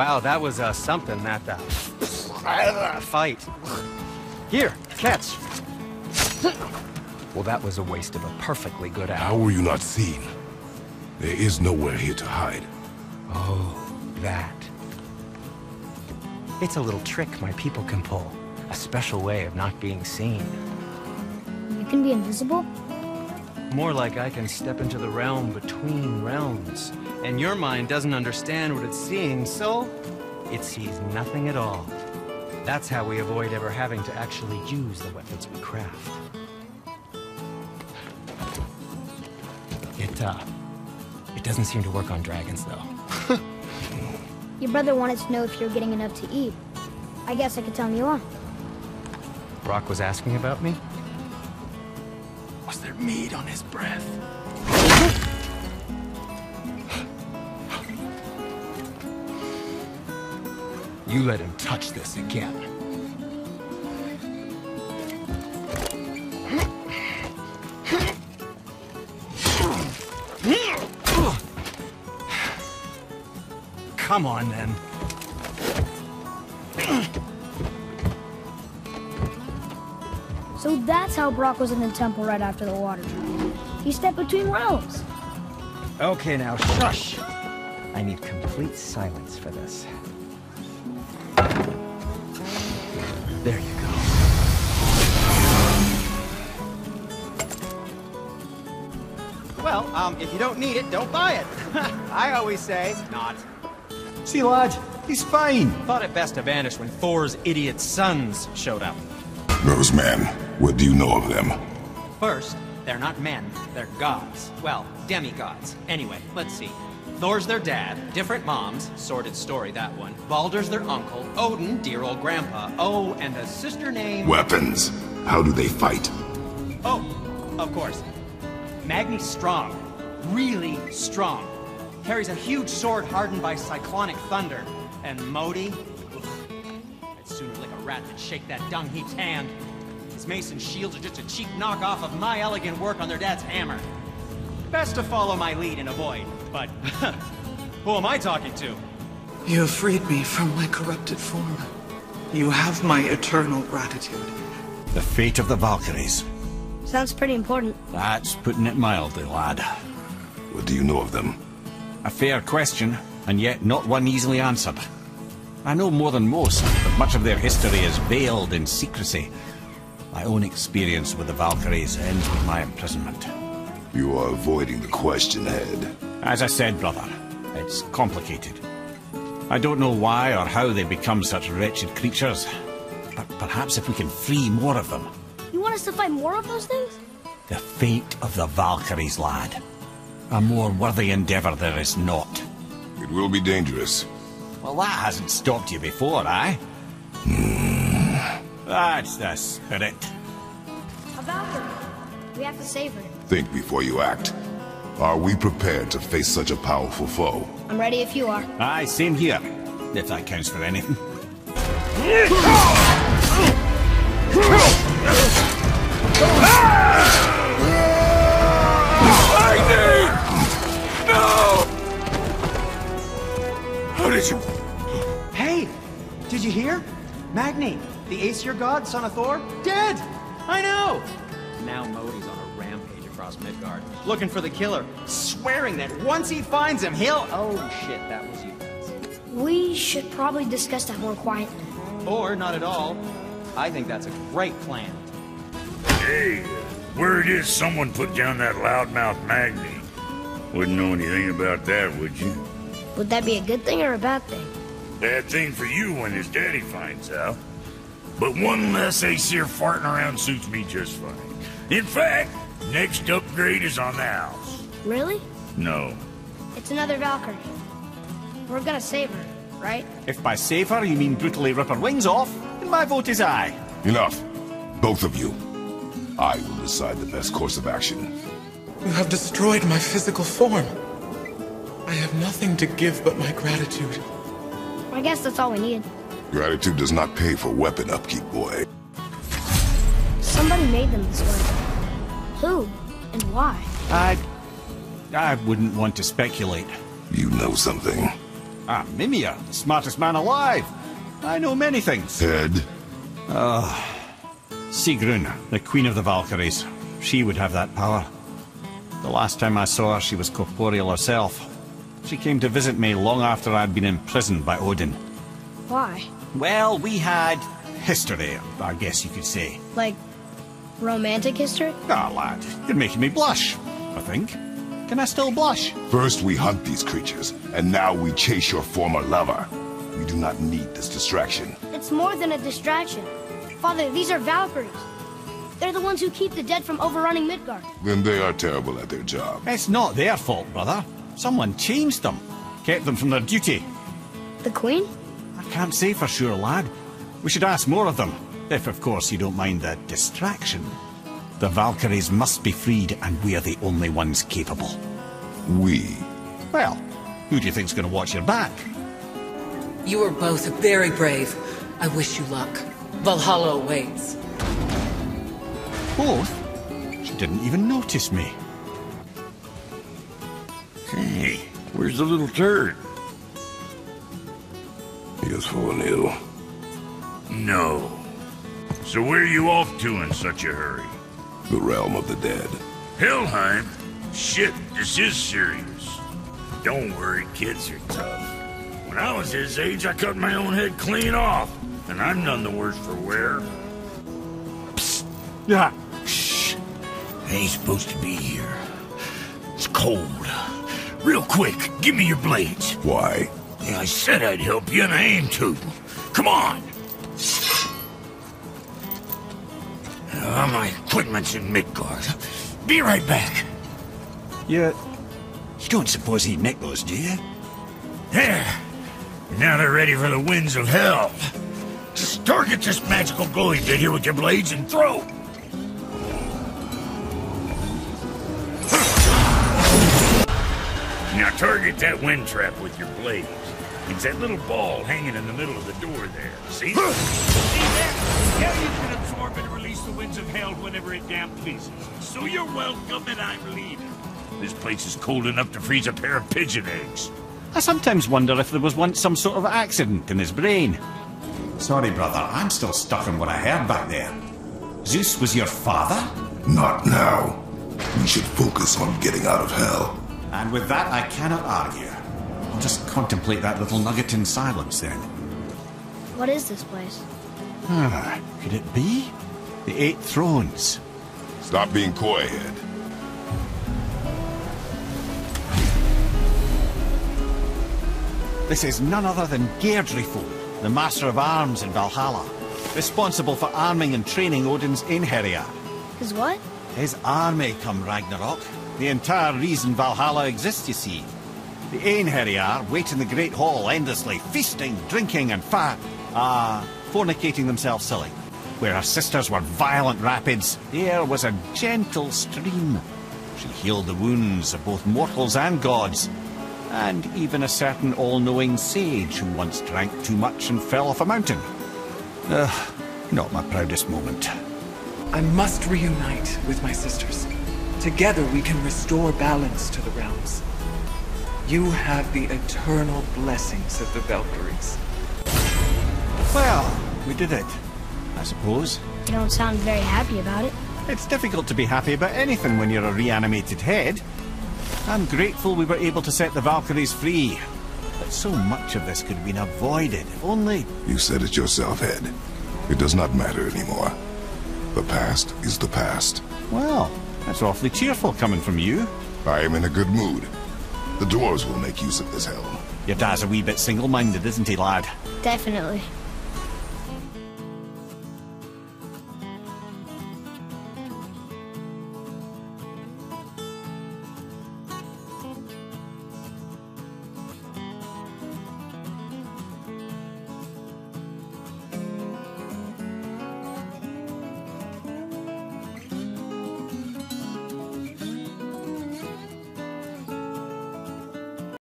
Wow, that was uh, something, that uh, fight. Here, catch. Well, that was a waste of a perfectly good How were you not seen? There is nowhere here to hide. Oh, that. It's a little trick my people can pull. A special way of not being seen. You can be invisible? More like I can step into the realm between realms. And your mind doesn't understand what it's seeing, so it sees nothing at all. That's how we avoid ever having to actually use the weapons we craft. It, uh, it doesn't seem to work on dragons, though. Your brother wanted to know if you're getting enough to eat. I guess I could tell him you are. Brok was asking about me? Meat on his breath? You let him touch this again. Come on, then. So that's how Brok was in the temple right after the water trial. He stepped between realms. Okay, now shush. I need complete silence for this. There you go. Well, um, if you don't need it, don't buy it. I always say, not. See, lad, he's fine. Thought it best to vanish when Thor's idiot sons showed up. Those men, what do you know of them? First, they're not men, they're gods. Well, demigods. Anyway, let's see. Thor's their dad, different moms, sordid story that one. Balder's their uncle, Odin, dear old grandpa. Oh, and a sister named... Weapons. How do they fight? Oh, of course. Magni's strong. Really strong. Carries a huge sword hardened by cyclonic thunder. And Modi? Ugh, I'd sooner lick a rat than shake that dung heap's hand. His mason shields are just a cheap knockoff of my elegant work on their dad's hammer. Best to follow my lead and avoid. But who am I talking to? You have freed me from my corrupted form. You have my eternal gratitude. The fate of the Valkyries. Sounds pretty important. That's putting it mildly, lad. What do you know of them? A fair question, and yet not one easily answered. I know more than most, but much of their history is veiled in secrecy. My own experience with the Valkyries ends with my imprisonment. You are avoiding the question, Head. As I said, brother, it's complicated. I don't know why or how they become such wretched creatures, but perhaps if we can free more of them. You want us to find more of those things? The fate of the Valkyries, lad. A more worthy endeavour there is not. It will be dangerous. Well, that hasn't stopped you before, eh? That's the spirit. A Valkyrie. We have to save her. Think before you act. Are we prepared to face such a powerful foe? I'm ready if you are. Aye, same here. If that counts for anything. No! How did you... Hey! Did you hear? Magni, the Aesir god, son of Thor, dead! I know! Now Modi's on a rampage across Midgard, looking for the killer, swearing that once he finds him, he'll... Oh shit, that was you guys. We should probably discuss that more quietly. Or not at all. I think that's a great plan. Hey, word is someone put down that loudmouth Magni. Wouldn't know anything about that, would you? Would that be a good thing or a bad thing? Bad thing for you when his daddy finds out. But one less Aesir farting around suits me just fine. In fact, next upgrade is on the house. Really? No. It's another Valkyrie. We're gonna save her, right? If by save her you mean brutally rip her wings off, then my vote is aye. Enough. Both of you. I will decide the best course of action. You have destroyed my physical form. I have nothing to give but my gratitude. I guess that's all we need. Gratitude does not pay for weapon upkeep, boy. Somebody made them this way. Who? And why? I... I wouldn't want to speculate. You know something. Ah, Mimir, the smartest man alive. I know many things. Head? Sigrun, the Queen of the Valkyries. She would have that power. The last time I saw her, she was corporeal herself. She came to visit me long after I'd been imprisoned by Odin. Why? Well, we had history, I guess you could say. Like, romantic history? Ah, lad, you're making me blush, I think. Can I still blush? First we hunt these creatures, and now we chase your former lover. We do not need this distraction. It's more than a distraction. Father, these are Valkyries. They're the ones who keep the dead from overrunning Midgard. Then they are terrible at their job. It's not their fault, brother. Someone changed them. Kept them from their duty. The Queen? I can't say for sure, lad. We should ask more of them. If, of course, you don't mind the distraction. The Valkyries must be freed, and we're the only ones capable. We. Well, who do you think's going to watch your back? You are both very brave. I wish you luck. Valhalla awaits. Both? She didn't even notice me. Hey, where's the little turd? He is full ill. No. So where are you off to in such a hurry? The realm of the dead. Helheim? Shit, this is serious. Don't worry, kids are tough. When I was his age, I cut my own head clean off. And I'm none the worse for wear. Psst. Yeah. Shh. I ain't supposed to be here. It's cold. Real quick, give me your blades. Why? Yeah, I said I'd help you, and I aim to. Come on! Uh, my equipment's in Midgard. Be right back. You... You don't suppose he'd those, do you? There. Now they're ready for the winds of hell. Just target this magical glowy bit here with your blades and throw. Now target that wind trap with your blades. It's that little ball hanging in the middle of the door there. See? See that? Yeah, you can absorb and release the winds of hell whenever it damn pleases. So you're welcome and I'm leaving. This place is cold enough to freeze a pair of pigeon eggs. I sometimes wonder if there was once some sort of accident in his brain. Sorry, brother, I'm still stuck on what I heard back there. Zeus was your father? Not now. We should focus on getting out of hell. And with that, I cannot argue. I'll just contemplate that little nugget in silence then. What is this place? Ah, could it be? The Eight Thrones. Stop being coy, Head. This is none other than Geirdriful, the Master of Arms in Valhalla, responsible for arming and training Odin's Einherjar. His what? His army come Ragnarok. The entire reason Valhalla exists, you see. The Einherjar wait in the Great Hall endlessly, feasting, drinking, and fa... ah, fornicating themselves silly. Where her sisters were violent rapids, there was a gentle stream. She healed the wounds of both mortals and gods, and even a certain all-knowing sage who once drank too much and fell off a mountain. Ugh, not my proudest moment. I must reunite with my sisters. Together we can restore balance to the realms. You have the eternal blessings of the Valkyries. Well, we did it, I suppose. You don't sound very happy about it. It's difficult to be happy about anything when you're a reanimated head. I'm grateful we were able to set the Valkyries free. But so much of this could have been avoided, if only... You said it yourself, Head. It does not matter anymore. The past is the past. Well, that's awfully cheerful coming from you. I am in a good mood. The dwarves will make use of this helm. Your dad's a wee bit single-minded, isn't he, lad? Definitely.